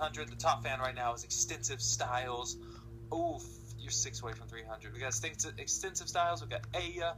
300. The top fan right now is Extensive Styles. Oof, you're six away from 300. We got Extensive, Styles. We got Aya.